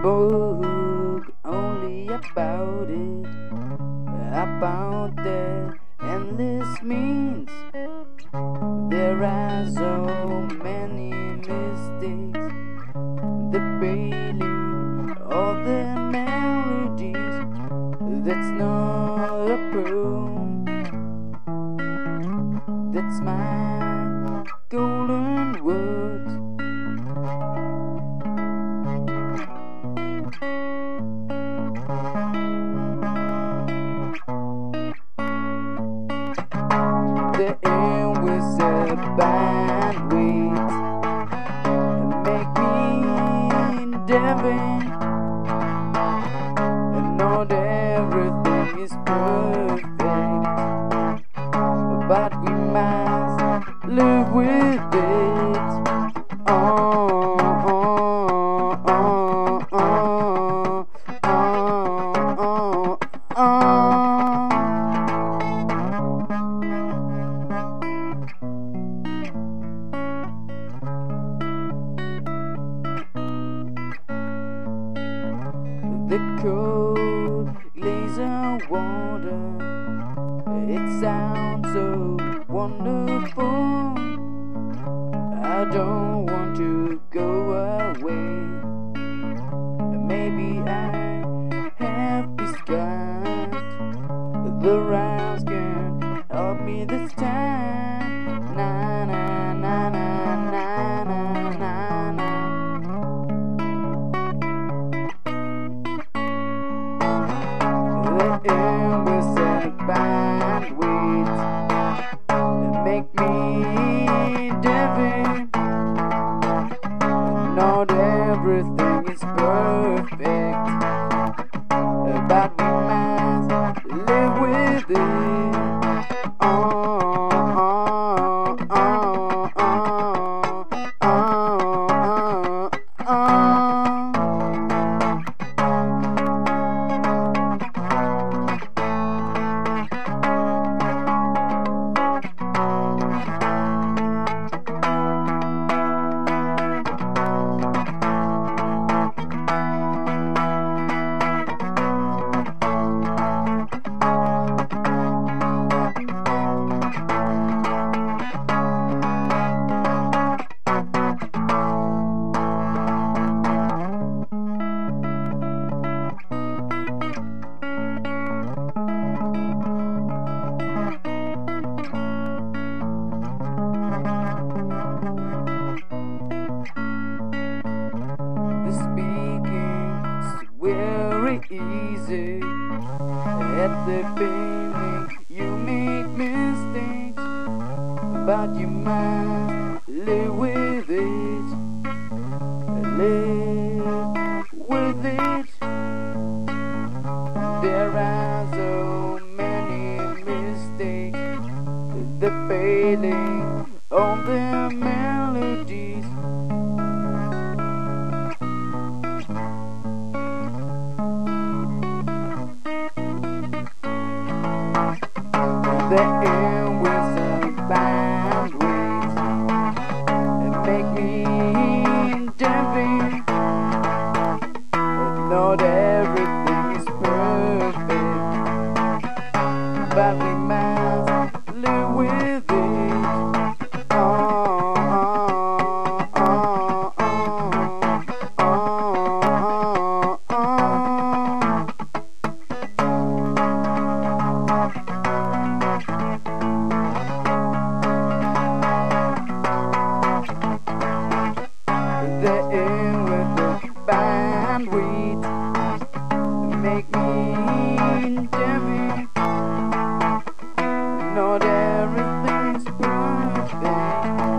spoke only about it, about the endless means. There are so many mistakes, the bailing of the melodies. That's not a problem. That's my golden endeavor. And not everything is perfect, but we must live with it. Water, it sounds so wonderful. I don't want to go A bindweeds that make me dizzy. Not everything is perfect, but we must live with it. Easy. At the beginning, you make mistakes, but you must live with it. Live with it. There are so many mistakes. The failing of the melodies. The air Air with the bindweeds make me. Not everything's perfect,